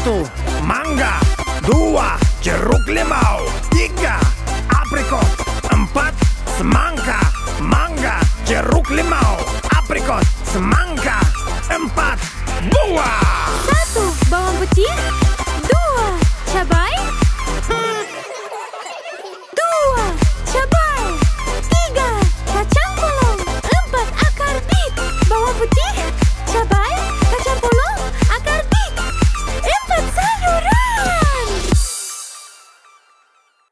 Satu, mangga. Dua, jeruk limau. Tiga, aprikot. Empat, semangka. Mangga, jeruk limau. Aprikot, semangka. Empat, buah Satu, bawang putih.